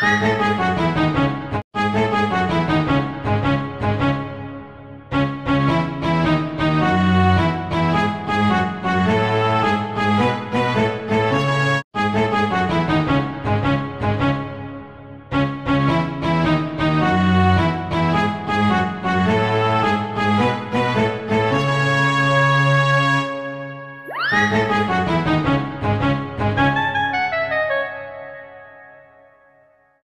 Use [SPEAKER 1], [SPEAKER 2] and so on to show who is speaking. [SPEAKER 1] フフフフ。